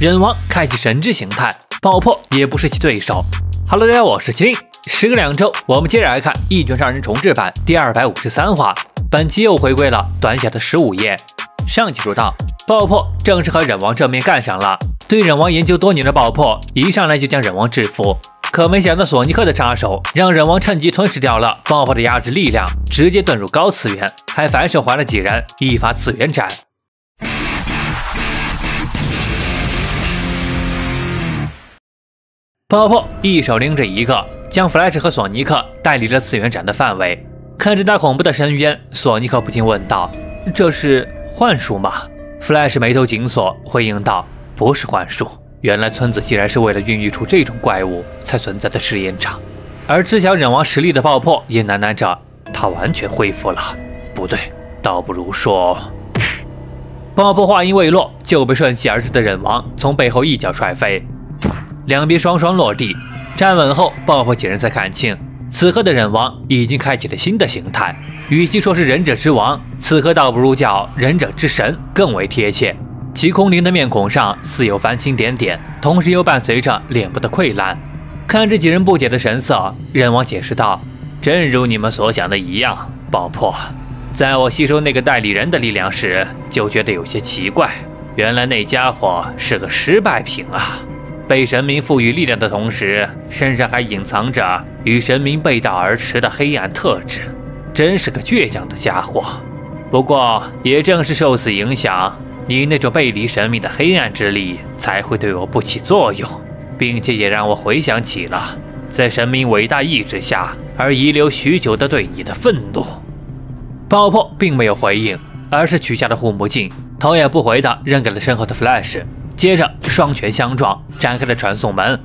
忍王开启神之形态，爆破也不是其对手。Hello，大家好，我是麒麟。时隔两周，我们接着来看《一拳上人重置版》第二百五十三话。本期又回归了短小的十五页。上期说到，爆破正式和忍王正面干上了。对忍王研究多年的爆破，一上来就将忍王制服。可没想到索尼克的杀手，让忍王趁机吞噬掉了爆破的压制力量，直接遁入高次元，还反手还了几人一发次元斩。爆破一手拎着一个，将弗莱 h 和索尼克带离了次元斩的范围。看着那恐怖的深渊，索尼克不禁问道：“这是幻术吗？”弗莱 h 眉头紧锁，回应道：“不是幻术。”原来村子竟然是为了孕育出这种怪物才存在的试验场，而知晓忍王实力的爆破也喃喃着：“他完全恢复了。”不对，倒不如说……爆破话音未落，就被顺袭而至的忍王从背后一脚踹飞，两边双双落地。站稳后，爆破几人才看清，此刻的忍王已经开启了新的形态。与其说是忍者之王，此刻倒不如叫忍者之神更为贴切。其空灵的面孔上似有繁星点点，同时又伴随着脸部的溃烂。看着几人不解的神色，忍王解释道：“正如你们所想的一样，爆破。在我吸收那个代理人的力量时，就觉得有些奇怪。原来那家伙是个失败品啊！被神明赋予力量的同时，身上还隐藏着与神明背道而驰的黑暗特质，真是个倔强的家伙。不过，也正是受此影响。”你那种背离神明的黑暗之力才会对我不起作用，并且也让我回想起了在神明伟大意志下而遗留许久的对你的愤怒。爆破并没有回应，而是取下了护目镜，头也不回地扔给了身后的 Flash，接着双拳相撞，展开了传送门，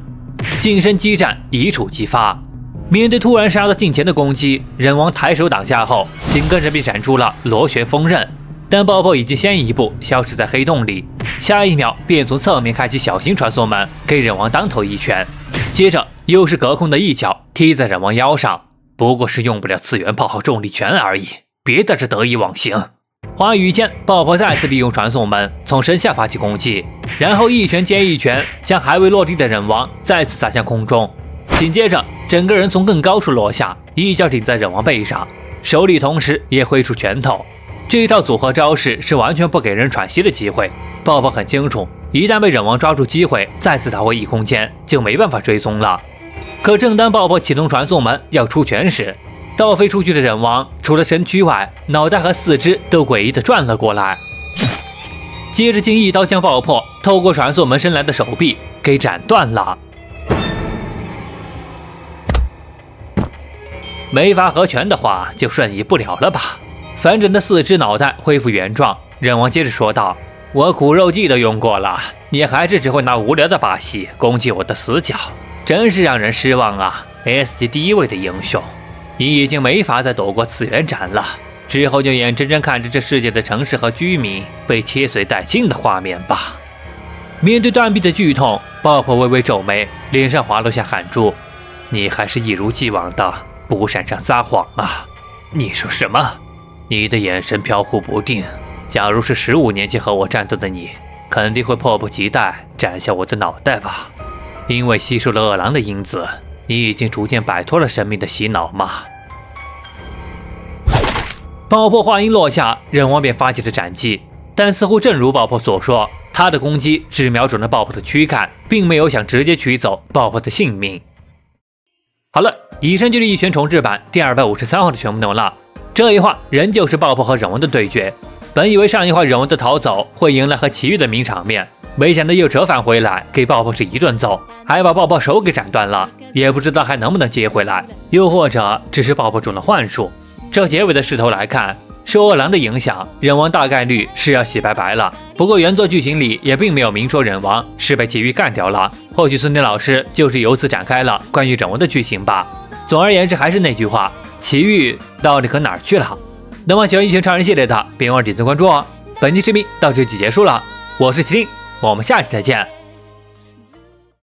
近身激战一触即发。面对突然杀到近前的攻击，忍王抬手挡下后，紧跟着便闪出了螺旋风刃。但爆破已经先一步消失在黑洞里，下一秒便从侧面开启小型传送门，给忍王当头一拳，接着又是隔空的一脚踢在忍王腰上。不过是用不了次元炮和重力拳而已，别在这得意忘形。话语间，爆破再次利用传送门从身下发起攻击，然后一拳接一拳，将还未落地的忍王再次砸向空中。紧接着，整个人从更高处落下，一脚顶在忍王背上，手里同时也挥出拳头。这一套组合招式是完全不给人喘息的机会。爆爆很清楚，一旦被忍王抓住机会，再次逃回异空间，就没办法追踪了。可正当爆爆启动传送门要出拳时，倒飞出去的忍王除了身躯外，脑袋和四肢都诡异的转了过来。接着竟一刀将爆破透过传送门伸来的手臂给斩断了。没法合拳的话，就瞬移不了了吧？反转的四肢脑袋恢复原状，忍王接着说道：“我苦肉计都用过了，你还是只会拿无聊的把戏攻击我的死角，真是让人失望啊！S 级第一位的英雄，你已经没法再躲过次元斩了，之后就眼睁睁看着这世界的城市和居民被切碎殆尽的画面吧。”面对断臂的剧痛，爆破微微皱眉，脸上滑落下汗珠：“你还是一如既往的不擅长撒谎啊！你说什么？”你的眼神飘忽不定。假如是十五年前和我战斗的你，肯定会迫不及待斩下我的脑袋吧？因为吸收了恶狼的因子，你已经逐渐摆脱了生命的洗脑吗？爆破话音落下，忍王便发起了斩击，但似乎正如爆破所说，他的攻击只瞄准了爆破的躯干，并没有想直接取走爆破的性命。好了，以上就是《一拳重置版》第二百五十三话的全部内容了。这一话仍旧是爆破和忍王的对决。本以为上一话忍王的逃走会迎来和奇遇的名场面，没想到又折返回来，给爆破是一顿揍，还把爆破手给斩断了。也不知道还能不能接回来，又或者只是爆破中了幻术。这结尾的势头来看，受恶狼的影响，忍王大概率是要洗白白了。不过原作剧情里也并没有明说忍王是被奇遇干掉了，或许孙天老师就是由此展开了关于忍王的剧情吧。总而言之，还是那句话。奇遇到底可哪儿去了？那么喜欢一拳超人系列的，别忘了点赞关注哦！本期视频到这就结束了，我是麒麟，我们下期再见。